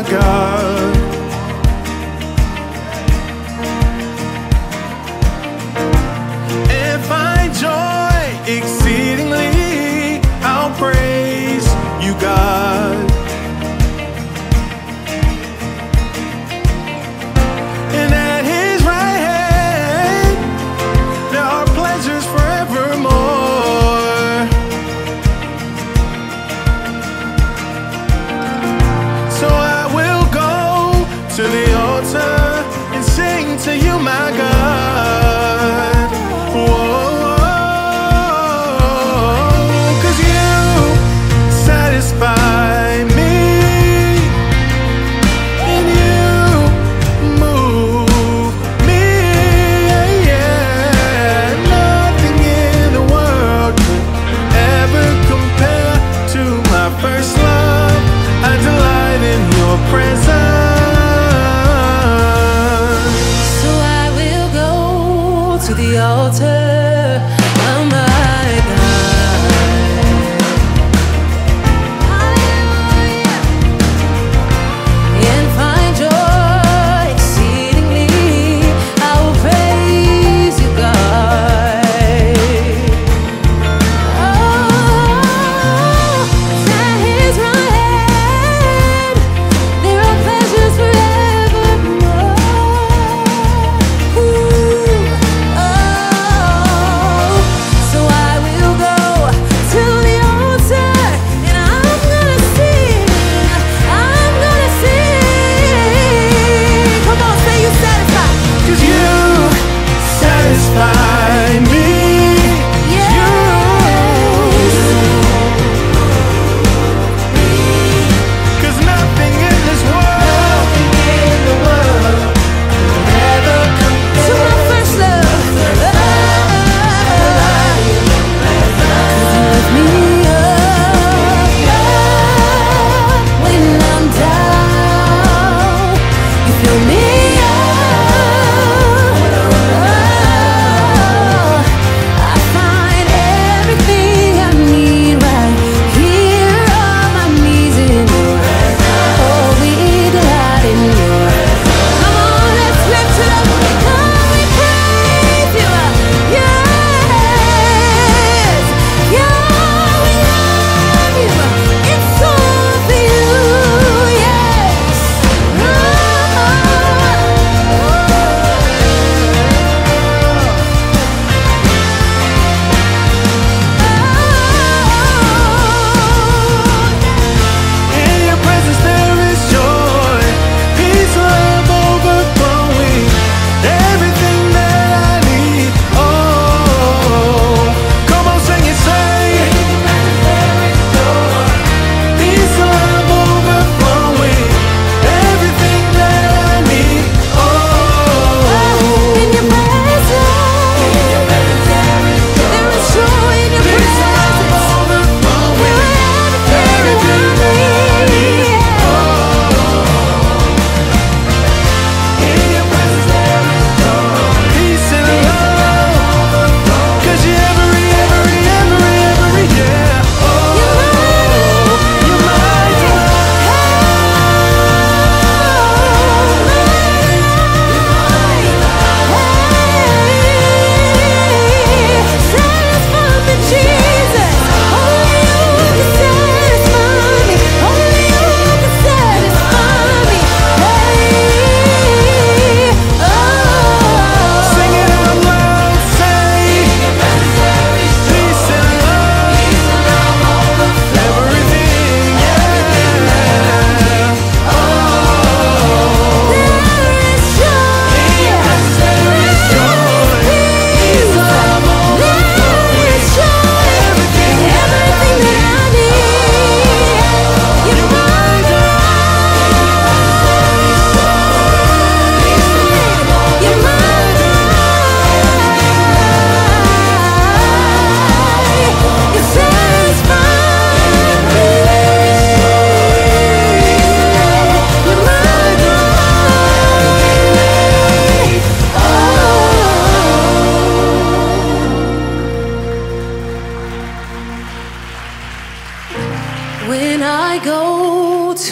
God. me.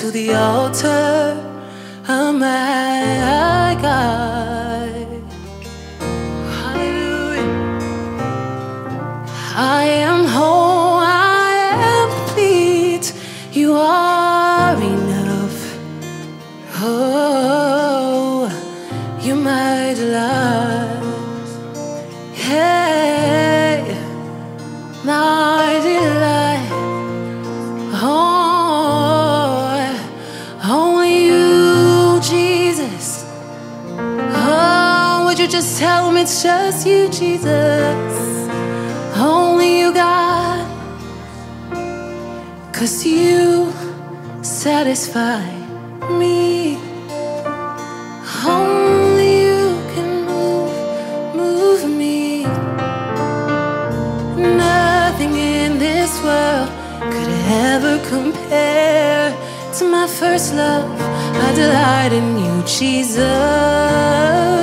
To the altar, oh my God, hallelujah. I am whole, I am complete. You are just tell me it's just you, Jesus? Only you, God. Cause you satisfy me. Only you can move, move me. Nothing in this world could ever compare to my first love. I delight in you, Jesus.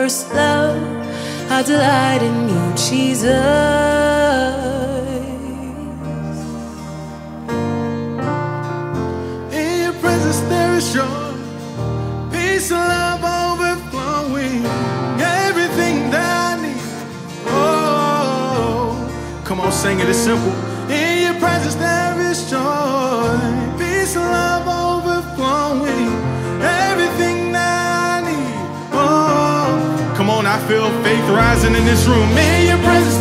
First love. I delight in you, Jesus. In your presence there is joy, On, sing it. It's simple. In your presence there is joy, peace and love overflowing, everything that I need. Oh, come on, I feel faith rising in this room. In your presence